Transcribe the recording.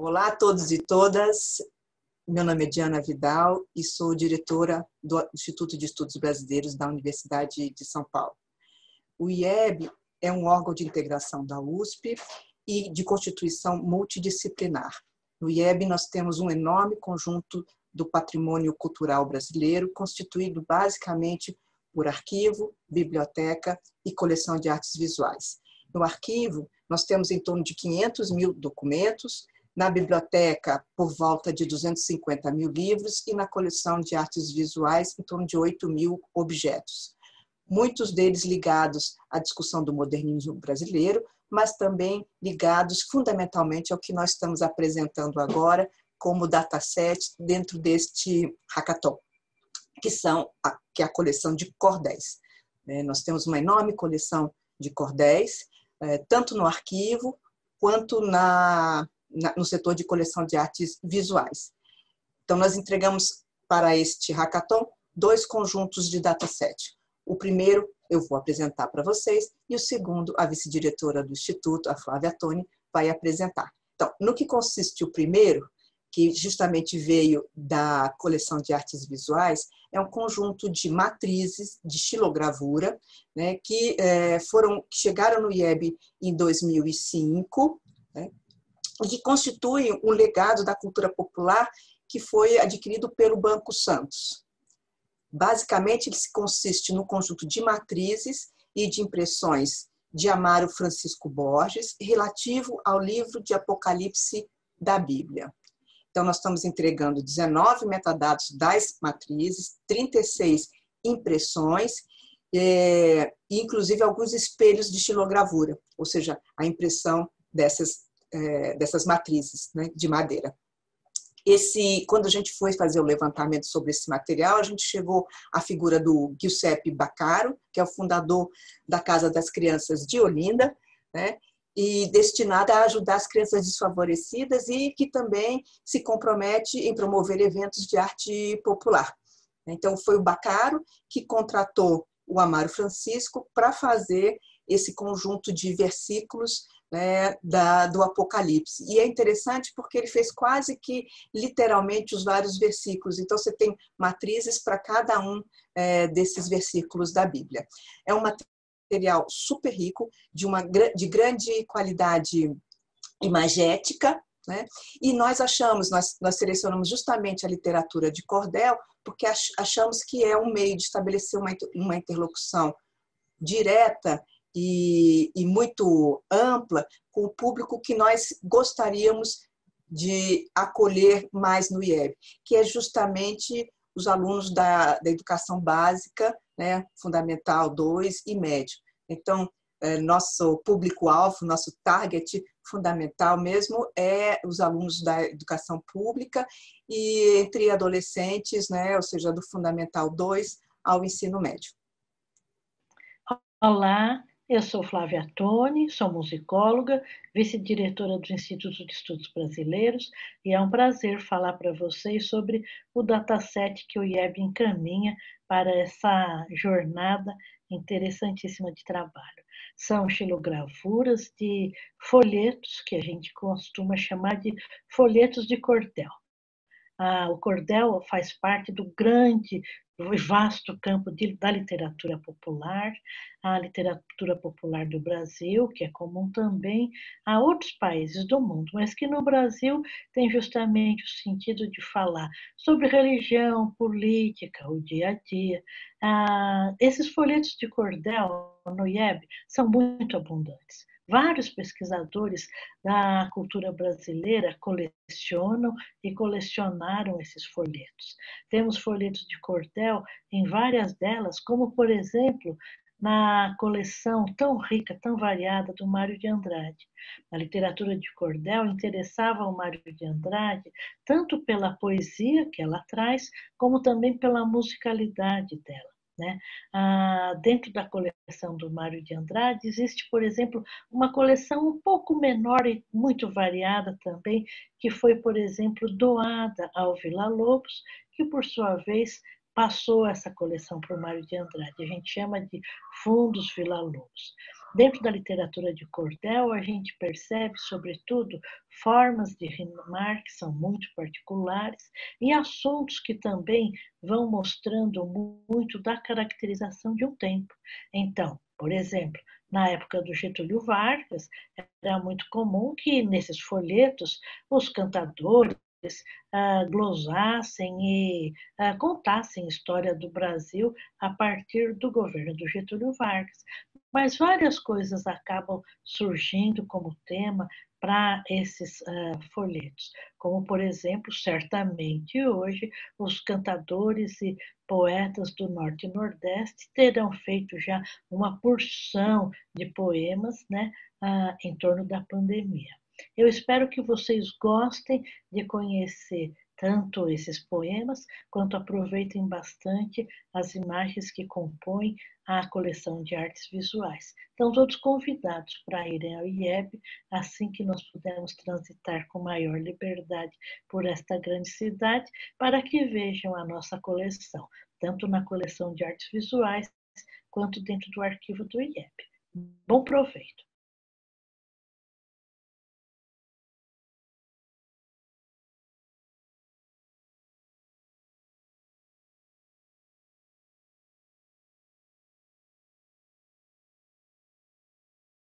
Olá a todos e todas. Meu nome é Diana Vidal e sou diretora do Instituto de Estudos Brasileiros da Universidade de São Paulo. O IEB é um órgão de integração da USP e de constituição multidisciplinar. No IEB nós temos um enorme conjunto do patrimônio cultural brasileiro, constituído basicamente por arquivo, biblioteca e coleção de artes visuais. No arquivo, nós temos em torno de 500 mil documentos, na biblioteca, por volta de 250 mil livros, e na coleção de artes visuais, em torno de 8 mil objetos. Muitos deles ligados à discussão do modernismo brasileiro, mas também ligados fundamentalmente ao que nós estamos apresentando agora como dataset dentro deste hackathon, que são a, que é a coleção de cordéis. É, nós temos uma enorme coleção de cordéis, é, tanto no arquivo quanto na no setor de coleção de artes visuais. Então, nós entregamos para este hackathon dois conjuntos de dataset. O primeiro eu vou apresentar para vocês e o segundo a vice-diretora do Instituto, a Flávia Toni, vai apresentar. Então, no que consiste o primeiro, que justamente veio da coleção de artes visuais, é um conjunto de matrizes de xilogravura, né, que é, foram que chegaram no IEB em 2005, né, e que constituem um legado da cultura popular que foi adquirido pelo Banco Santos. Basicamente, ele se consiste no conjunto de matrizes e de impressões de Amaro Francisco Borges relativo ao livro de Apocalipse da Bíblia. Então, nós estamos entregando 19 metadados das matrizes, 36 impressões, é, inclusive alguns espelhos de xilogravura, ou seja, a impressão dessas é, dessas matrizes né, de madeira. Esse, quando a gente foi fazer o levantamento sobre esse material, a gente chegou à figura do Giuseppe Baccaro, que é o fundador da Casa das Crianças de Olinda, né, e destinada a ajudar as crianças desfavorecidas e que também se compromete em promover eventos de arte popular. Então, foi o Baccaro que contratou o Amaro Francisco para fazer esse conjunto de versículos né, da, do Apocalipse. E é interessante porque ele fez quase que literalmente os vários versículos. Então, você tem matrizes para cada um é, desses versículos da Bíblia. É um material super rico, de, uma, de grande qualidade imagética, né? E nós achamos, nós, nós selecionamos justamente a literatura de cordel, porque achamos que é um meio de estabelecer uma, uma interlocução direta e, e muito ampla com o público que nós gostaríamos de acolher mais no IEB, que é justamente os alunos da, da educação básica, né, fundamental 2 e médio. Então, é, nosso público-alvo, nosso target fundamental mesmo é os alunos da educação pública e entre adolescentes, né, ou seja, do fundamental 2 ao ensino médio. Olá, eu sou Flávia Toni, sou musicóloga, vice-diretora do Instituto de Estudos Brasileiros, e é um prazer falar para vocês sobre o dataset que o IEB encaminha para essa jornada interessantíssima de trabalho. São xilogravuras de folhetos, que a gente costuma chamar de folhetos de cordel. Ah, o cordel faz parte do grande vasto campo de, da literatura popular, a literatura popular do Brasil, que é comum também a outros países do mundo, mas que no Brasil tem justamente o sentido de falar sobre religião, política, o dia a dia. Ah, esses folhetos de cordel no IEB são muito abundantes. Vários pesquisadores da cultura brasileira colecionam e colecionaram esses folhetos. Temos folhetos de cordel em várias delas, como, por exemplo, na coleção tão rica, tão variada do Mário de Andrade. A literatura de cordel interessava o Mário de Andrade tanto pela poesia que ela traz, como também pela musicalidade dela. Né? Ah, dentro da coleção do Mário de Andrade existe, por exemplo, uma coleção um pouco menor e muito variada também, que foi, por exemplo, doada ao Vila Lobos, que por sua vez passou essa coleção para o Mário de Andrade. A gente chama de Fundos Vila Lobos. Dentro da literatura de cordel, a gente percebe, sobretudo, formas de rimar que são muito particulares e assuntos que também vão mostrando muito da caracterização de um tempo. Então, por exemplo, na época do Getúlio Vargas, era muito comum que nesses folhetos os cantadores uh, glosassem e uh, contassem a história do Brasil a partir do governo do Getúlio Vargas. Mas várias coisas acabam surgindo como tema para esses uh, folhetos, como, por exemplo, certamente hoje os cantadores e poetas do Norte e Nordeste terão feito já uma porção de poemas né, uh, em torno da pandemia. Eu espero que vocês gostem de conhecer tanto esses poemas, quanto aproveitem bastante as imagens que compõem a coleção de artes visuais. Estão todos convidados para irem ao IEB assim que nós pudermos transitar com maior liberdade por esta grande cidade, para que vejam a nossa coleção, tanto na coleção de artes visuais quanto dentro do arquivo do IEB. Bom proveito!